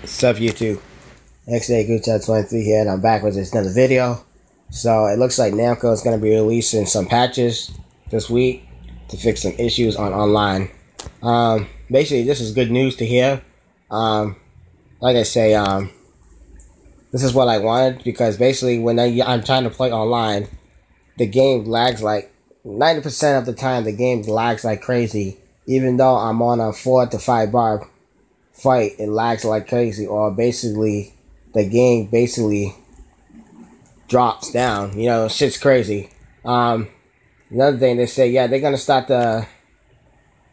What's up YouTube? XA Guacha 23 here and I'm back with another video. So it looks like Namco is going to be releasing some patches this week to fix some issues on online. Um, basically this is good news to hear. Um, like I say, um, this is what I wanted because basically when I, I'm trying to play online, the game lags like 90% of the time the game lags like crazy even though I'm on a 4 to 5 bar fight, it lags like crazy, or basically the game basically drops down. You know, shit's crazy. Um, another thing they say, yeah, they're gonna start the,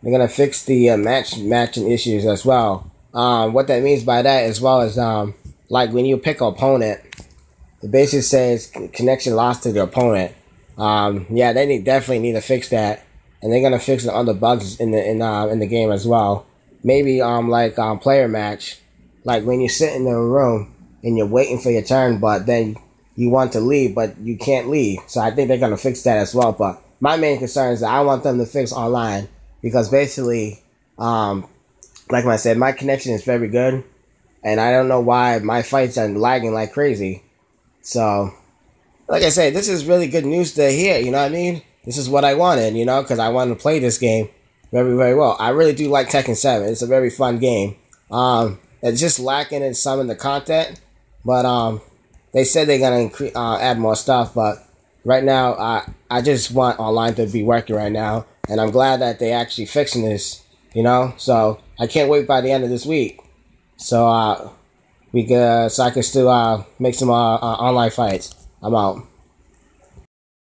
they're gonna fix the uh, match matching issues as well. Um, what that means by that, as well as um, like when you pick an opponent, it basically says connection lost to the opponent. Um, yeah, they need, definitely need to fix that, and they're gonna fix the other bugs in the in uh, in the game as well maybe um like um player match, like when you sit in a room and you're waiting for your turn, but then you want to leave, but you can't leave. So I think they're gonna fix that as well. But my main concern is that I want them to fix online because basically, um, like I said, my connection is very good, and I don't know why my fights are lagging like crazy. So, like I said, this is really good news to hear. You know what I mean? This is what I wanted, you know, because I wanted to play this game very, very well. I really do like Tekken 7. It's a very fun game. Um, it's just lacking in some of the content, but um, they said they're gonna incre- uh, add more stuff. But right now, I I just want online to be working right now, and I'm glad that they're actually fixing this. You know, so I can't wait by the end of this week. So uh, we can, so I can still uh, make some uh, uh, online fights. I'm out.